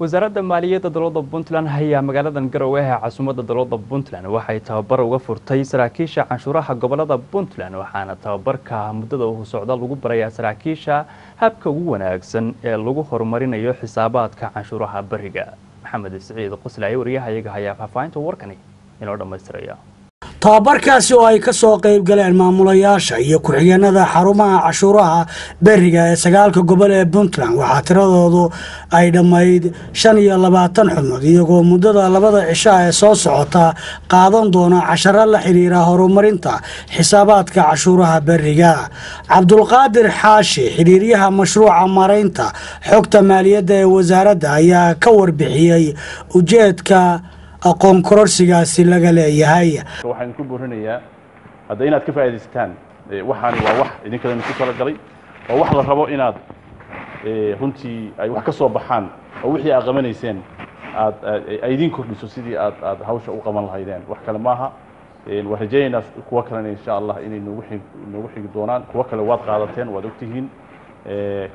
wasaaradda maaliyadda dowladda puntland ayaa magaaladan garowe ee caasimada dowladda puntland. Waxay tababar uga furtay saraakiisha canshuuraha gobollada puntland waxaana tababarka muddada uu socda lagu barayaa saraakiisha habka ugu wanaagsan ee lagu horumarinayo xisaabaadka canshuuraha beriga. Maxamed siciid qoslaaye waryahayaga hayaa faahfaahinta warkani inoo dhammaystiraya tababarkaasi oo ay ka soo qayb galeen maamulayaasha iyo ku-xigeenada xarumaha cashuuraha beriga ee sagaalka gobol ee puntland. Waxaa tiradoodu ay dhammayd shan iyo labaatan xubnood iyagoo muddada labada cishaa ee soo socota qaadan doona casharo la xiriira horumarinta xisaabaadka cashuuraha beriga cabdulqaadir xaashi xiriiryaha mashruuca maraynta xogta maaliyadda ee wasaaradda ayaa ka warbixiyey ujeedka aqoon kororsigaasi laga leeyahay. Waxaan ku buurinayaa hadda inaad ka faa'iidaysataan waxaani waa wax idinkadana ku talagalay oo wax la rabo inaad runtii ay wax ka soo baxaan oo wixii aad qabanayseen aad ay idin kordhiso sidii aad aad hawsha u qaban lahaydeen. Wax kale maaha waan rajaynaynaa kuwo kalena insha allah inay noogu noogu xigi doonaan kuwo kale waad qaadateen waad ogtihiin.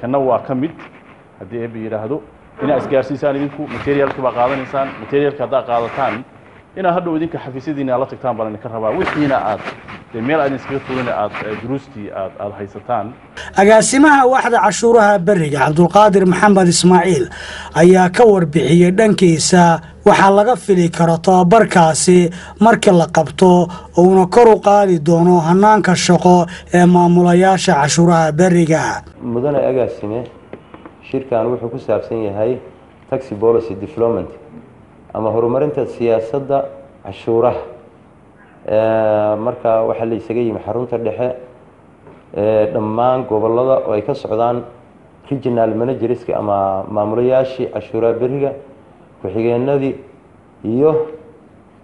Kana waa ka mid haddii eeba yidhaahdo inaad isgaarsiisaan idinku materialka baa qaadanaysaan materialka haddaad qaadataan inaad hadhow idinka xafiisyadiina la tagtaan baan idinka rabaa wixiina aad dee meel aad iskaga tuurina aad duruustii aad aad haysataan. Agaasimaha waaxda cashuuraha beriga cabdulqaadir maxamed ismaaciil ayaa ka warbixiyey dhankiisa waxaa laga fili karo tababarkaasi marka la qabto uuna kor u qaadi doono hanaanka shaqo ee maamulayaasha cashuuraha beriga mudane agaasime shirkan wuxuu ku saabsan yahay taxi policy development ama horumarinta siyaasadda cashuuraha. Marka waxaa la isaga yimi xarunta dhexe dhammaan gobollada oo ay ka socdaan regional managerska ama maamulayaashii cashuuraha beriga ku-xigeenadii iyo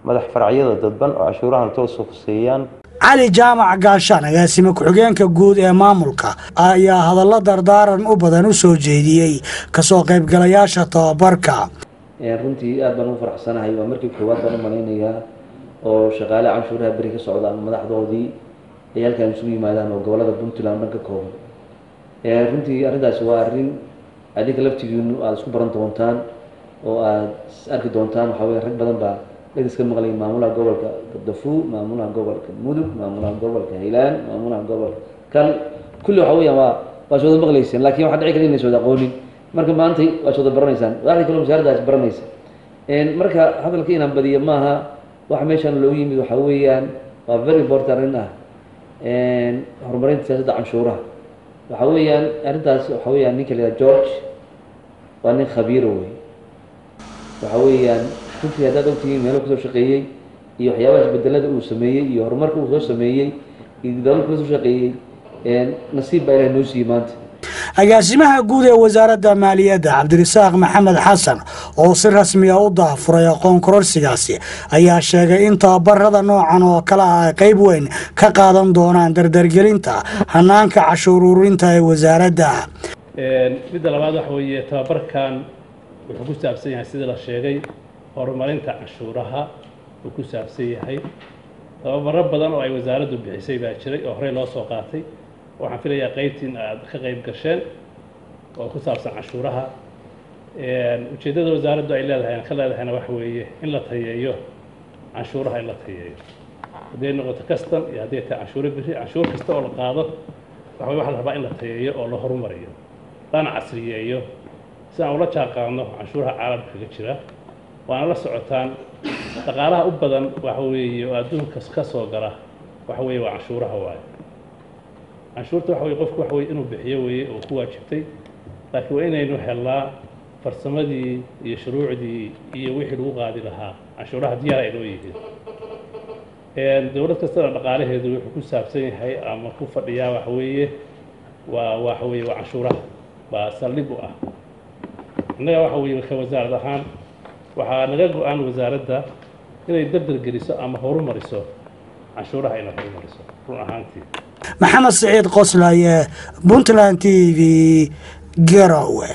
madax faracyada dadban oo cashuurahan toosu khuseeyaan cali jaamac gaashaan agaasime ku-xigeenka guud ee maamulka ayaa hadallo dardaaran u badan u soo jeediyey ka soo qaybgalayaasha tababarka. Runtii aad baan u faraxsanahay. Waa markii koowaad baan u malaynayaa oo shaqaale canshuuraha beri ka socdaan madaxdoodii ay halkaan isugu yimaadaan oo gobollada puntland dhan ka kooban runtii arrintaasi waa arrin adinka laftigiinu aada isku baran doontaan oo aada arki doontaan. Waxaa weye rag badan baa iska maqlay maamulaha gobolka gabdafuu maamulaha gobolka mudug maamulaha gobolka hilaan maamulaha gobolka kan kulli waxa weyaan waa waa sooda maqlayseen laakiin waxaa dhici kara inay sooda aqoonin marka maanta waa sooda baranaysaan waxdii kale wasaaraddaas baranaysa marka hadalka inaan badiyo maaha waxa meeshaan loogu yimid waxaa weeyaan waa very important arrin ah. Horumarinta siyaasadda canshuuraha. Waxa weeyaan arrintaas waxa weeyaan ninka la yidhaha george waa nin khabiiro wey waxa weeyaan runtii haddaad ogtihiin meelo ku soo shaqeeyey iyo waxyaabaha isbedelada uu sameeyey iyo horumarka uu soo sameeyey iyo dadaalka la soo shaqeeyey nasiib baa ilahay noo siiyey maanta. Agaasimaha guud ee wasaaradda maaliyadda cabdirasaaq maxamed xasan oo si rasmi a u daafuray aqoon kororsigaasi ayaa sheegay in tababarada noocan oo kale ah ay qeyb weyn ka qaadan doonaan dardargelinta hanaanka cashuur ururinta ee wasaaradda. Midda labaad waxa weeye tababarkan wuxuu ku saabsan yahay sidii la sheegay horumarinta canshuuraha uu ku saabsan yahay. Tababaro badan oo ay wasaaraddu bixisay baa jiray oo horey loo soo qaatay. Waxaan filayaa qeybtiin aad ka qayb gasheen oo ku saabsan canshuuraha. Ujeeddada wasaaraddu ay leedahay ka leedahayna waxa weeye in la tayeeyo canshuuraha in la tayeeyo. Hadday noqoto custom iyo hadday tahay canshuuro biri canshuur kasta oo la qaado waxa waxa la rabaa in la tayeeyo oo la horumariyo lana casriyeeyo. Si aan ula jaanqaadno canshuuraha caalamka kaga jira waana la socotaan. Dhaqaalaha u badan waxa weeye oo adduunka ka soo gala. Waxa weeye waa canshuuraha waaye canshuurta waxa weye qofku waxa weye inuu bixiyo weeye oo ku waajibtay. Laakiin waa inaynu helnaa farsamadii iyo shuruucdii iyo wixii lagu qaadi lahaa. Canshuuraha diyaar ay noo yihiin. Dowlad kastana dhaqaalaheedu wuxuu ku saabsan yahay ama ku fadhiyaa waxa weeye waa waxa weeye waa canshuuraha. Baa saldhig u ah. Innaga waxa weeye ka wasaarad ahaan waxaa naga go'aan wasaaradda inay dardar geliso ama horumariso canshuuraha inay horumariso run ahaantii. Maxamed siciid qoslaye puntland t v garowe